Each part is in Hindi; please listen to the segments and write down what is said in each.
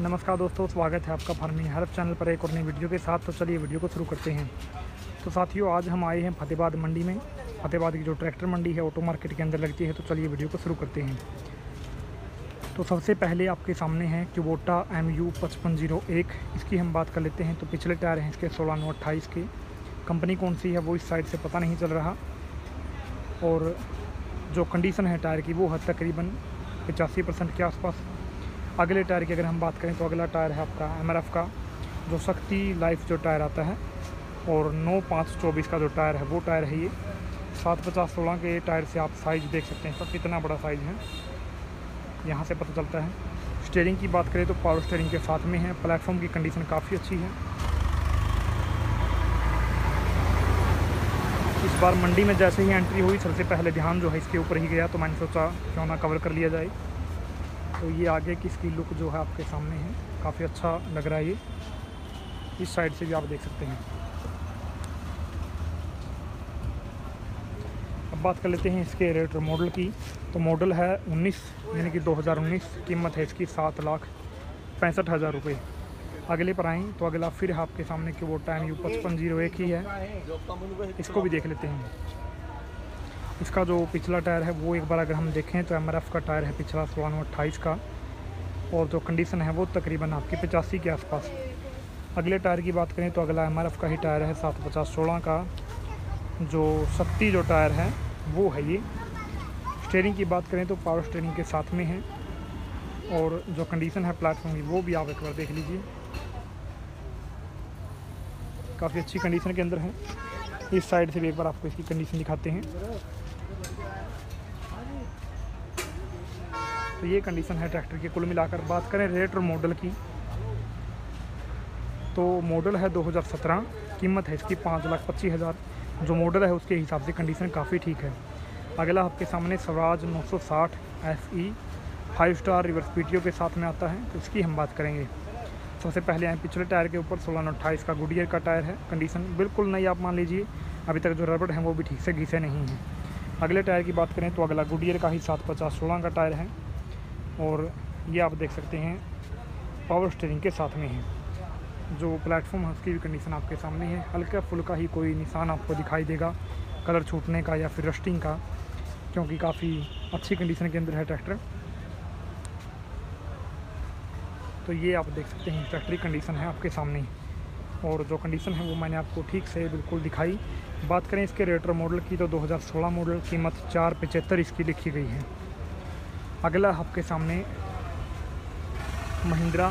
नमस्कार दोस्तों, स्वागत है आपका फ़ार्मिंग हेल्प चैनल पर एक और नई वीडियो के साथ। तो चलिए वीडियो को शुरू करते हैं। तो साथियों, आज हम आए हैं फतेहबाद मंडी में। फतेहबाद की जो ट्रैक्टर मंडी है, ऑटो मार्केट के अंदर लगती है। तो चलिए वीडियो को शुरू करते हैं। तो सबसे पहले आपके सामने है क्यूबोटा एम यू पचपन ज़ीरो एक। इसकी हम बात कर लेते हैं। तो पिछले टायर हैं इसके सोलह नौ अट्ठाईस के। कंपनी कौन सी है, वो इस साइड से पता नहीं चल रहा। और जो कंडीशन है टायर की, वो है तकरीबन पचासी परसेंट के आसपास। अगले टायर की अगर हम बात करें तो अगला टायर है आपका एमआरएफ का, जो शक्ति लाइफ जो टायर आता है और नौ पाँच चौबीस का जो टायर है, वो टायर है ये। सात पचास सोलह के टायर से आप साइज़ देख सकते हैं सब कितना बड़ा साइज़ है। यहाँ से पता चलता है। स्टेयरिंग की बात करें तो पावर स्टेयरिंग के साथ में है प्लेटफॉर्म की कंडीशन काफ़ी अच्छी है। इस बार मंडी में जैसे ही एंट्री हुई, सबसे पहले ध्यान जो है इसके ऊपर ही गया तो मैंने सोचा क्यों ना कवर कर लिया जाए। तो ये आगे की इसकी लुक जो है आपके सामने है, काफ़ी अच्छा लग रहा है ये। इस साइड से भी आप देख सकते हैं। अब बात कर लेते हैं इसके रेट मॉडल की। तो मॉडल है 19 यानी कि 2019 कीमत है इसकी सात लाख पैंसठ हज़ार रुपये अगले पर आएँ तो अगला फिर आपके सामने की वो टाइम यू पचपन ज़ीरो एक ही है। इसको भी देख लेते हैं। इसका जो पिछला टायर है, वो एक बार अगर हम देखें तो एमआरएफ का टायर है पिछला सोलह अट्ठाईस का। और जो कंडीशन है, वो तकरीबन आपकी पचासी के आसपास। अगले टायर की बात करें तो अगला एमआरएफ का ही टायर है सात पचास सोलह का। जो शक्ति जो टायर है, वो है ये। स्टेयरिंग की बात करें तो पावर स्टेयरिंग के साथ में है। और जो कंडीशन है प्लेटफॉर्म की, वो भी आप एक बार देख लीजिए। काफ़ी अच्छी कंडीशन के अंदर है। इस साइड से भी एक बार आपको इसकी कंडीशन दिखाते हैं। तो ये कंडीशन है ट्रैक्टर की। कुल मिलाकर बात करें रेट और मॉडल की तो मॉडल है 2017 कीमत है इसकी पाँच लाख पच्चीस हज़ार। जो मॉडल है उसके हिसाब से कंडीशन काफ़ी ठीक है। अगला आपके सामने Swaraj 960 F E five star reverse PTO के साथ में आता है तो इसकी हम बात करेंगे। सबसे पहले आए पिछले टायर के ऊपर सोलह अट्ठाईस का गुडियर का टायर है। कंडीशन बिल्कुल नहीं आप मान लीजिए। अभी तक जो रबड़ हैं वो भी ठीक से घिसे नहीं हैं। अगले टायर की बात करें तो अगला गुडियर का ही सात पचास सोलह का टायर है। और ये आप देख सकते हैं पावर स्टेयरिंग के साथ में है। जो प्लेटफॉर्म है, उसकी भी कंडीशन आपके सामने है। हल्का फुल्का ही कोई निशान आपको दिखाई देगा कलर छूटने का या फिर रस्टिंग का, क्योंकि काफ़ी अच्छी कंडीशन के अंदर है ट्रैक्टर तो ये आप देख सकते हैं ट्रैक्टर कंडीशन है आपके सामने। और जो कंडीशन है, वो मैंने आपको ठीक से बिल्कुल दिखाई। बात करें इसके रेटर मॉडल की तो 2016 मॉडल कीमत चार पचहत्तर इसकी लिखी गई है। अगला आपके सामने महिंद्रा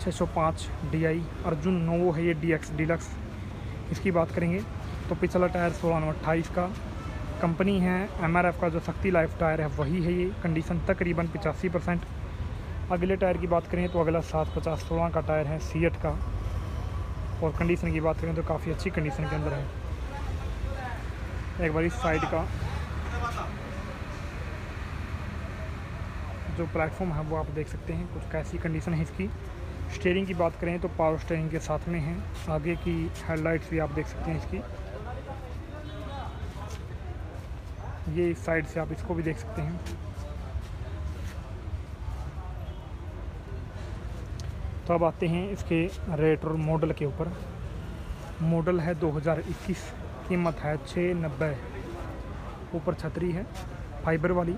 605 DI अर्जुन नोवो है ये एक्स डीलक्स इसकी बात करेंगे तो पिछला टायर सोलह नौ अट्ठाईस का। कंपनी है एमआरएफ का जो शक्ति लाइफ टायर है, वही है ये, कंडीशन तकरीबन पचासी परसेंट। अगले टायर की बात करें तो अगला सात पचास सोलह का टायर है सी का। और कंडीशन की बात करें तो काफ़ी अच्छी कंडीशन के अंदर है। एक बार इस साइड का जो प्लेटफॉर्म है, वो आप देख सकते हैं। कुछ कैसी कंडीशन है इसकी। स्टेयरिंग की बात करें तो पावर स्टेयरिंग के साथ में है। आगे की हेडलाइट्स भी आप देख सकते हैं इसकी। ये इस साइड से आप इसको भी देख सकते हैं। तो अब आते हैं इसके रेट और मॉडल के ऊपर। मॉडल है 2021 कीमत है छः नब्बे। ऊपर छतरी है फाइबर वाली।